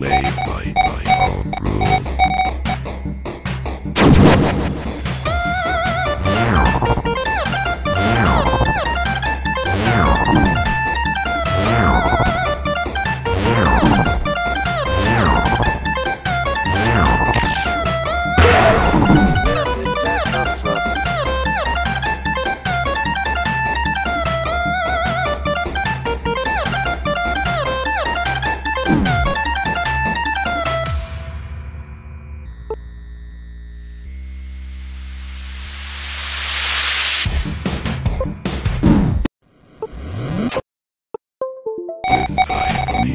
made by, by.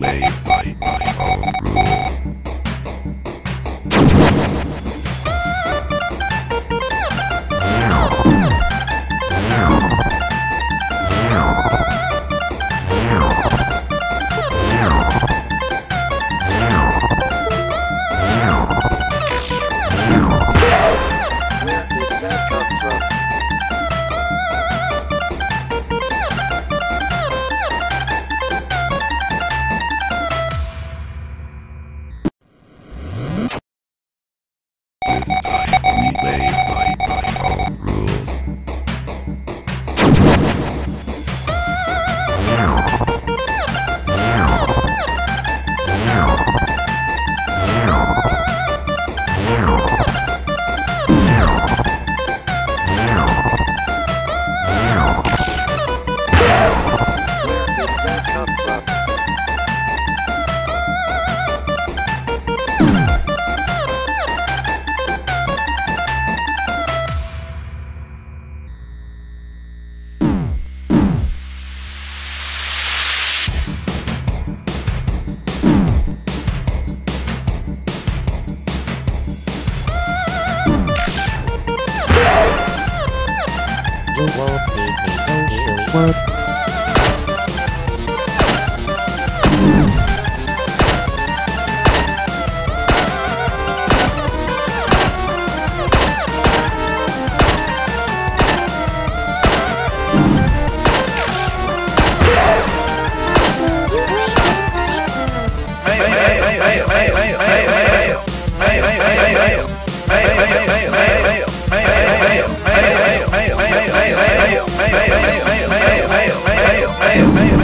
Bang You won't beat me so easily. What? Fail! 没有，没有，没有，没有，没有，没有，没有。